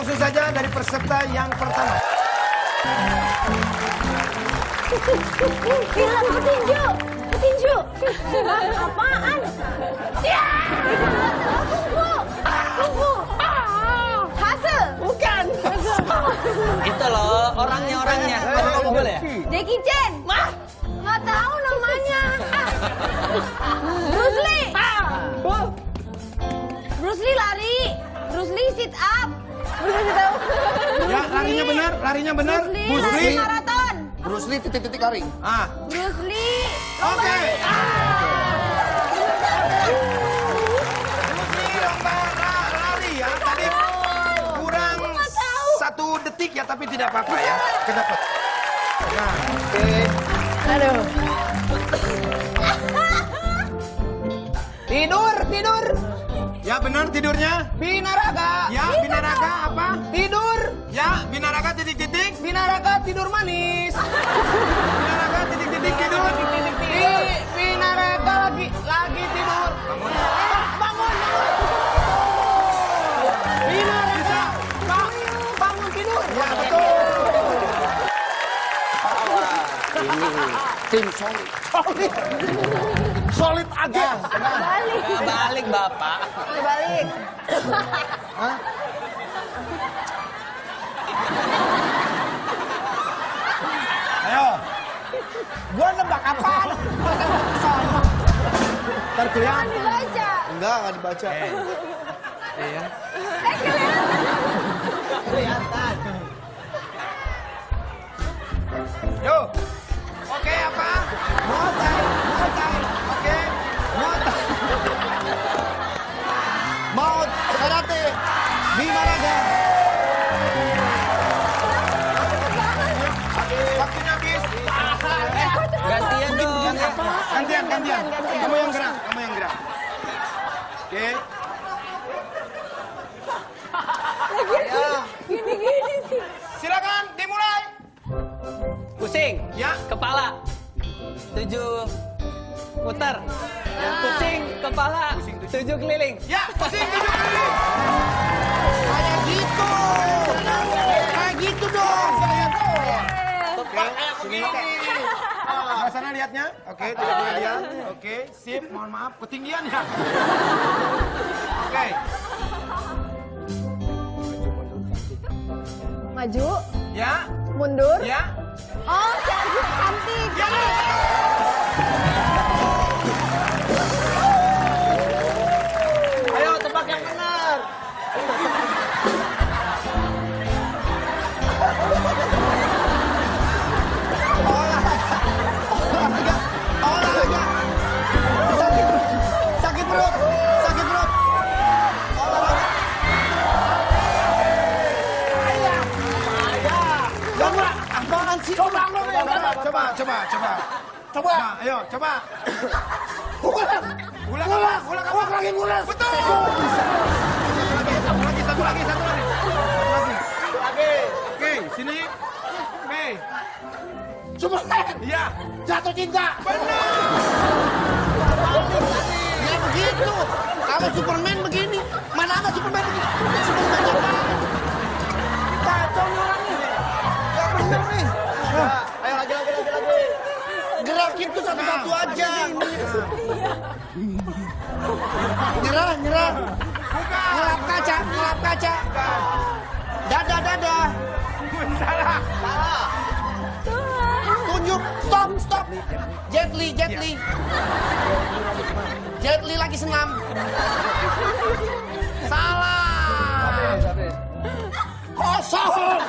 langsung saja dari peserta yang pertama. Gila, petinju. Petinju. Apaan? Ya. Kungfu. Kungfu. Hasil. Bukan. Itu loh, orangnya orangnya. Kamu ngomong boleh ya? Jackie Chan. Mah. Nggak tahu namanya. Bruce Lee. Larinya benar, larinya benar. Bruce Lee Bruce Lee. maraton. Bruce Lee titik-titik lari. Ah, Bruce Lee. oke. Bruce Lee lomba la- lari ya. Tadi kurang satu detik ya, tapi tidak apa-apa ya. Kenapa? Nah, oke. Aduh. Tidur, tidur. Ya benar tidurnya. Binaraga. Ya, Tim solid. Solid. Solid aja. Balik. Balik bapak. Balik. Ayo. Gua nebak apaan? Ntar kelihatan. Dibaca. Enggak, enggak dibaca. Iya. Eh, kelihatan. Kelihatan. Yo. Gantian, gantian. Kamu yang gerak, kamu yang gerak. Oke. Gini-gini sih. Silakan dimulai. Pusing. Ya. Kepala. Tujuh. Putar. Pusing. Kepala. Tujuh keliling. Ya, pusing tujuh kali. Kayak gitu. Kayak gitu dong. Oke, sini. Sebelah sana lihatnya. Oke, tidak boleh lihat. Oke, sip. Mohon maaf, ketinggian ya. Oke. Maju. Ya, Mundur. ya. Oh, sih? Coba, Coba, coba, coba, coba. Coba. Nah, ayo, coba. Ulang. Ulang apa? Ulang apa? lagi ngulas. Betul. Satu lagi, satu lagi, satu lagi. Satu lagi. Lagi. Oke, sini. Oke. Superman. Iya. Jatuh cinta. Benar. Ya begitu. Kalau Superman begini, mana ada? Superman Gerakin tuh satu-satu aja. Nyerah, nyerah. Ngelap kaca, ngelap kaca. Dadah, dadah. Salah. Tunjuk, stop, stop. Jet Li, Jet Li. Jet Li lagi senam. Salah. Kosong.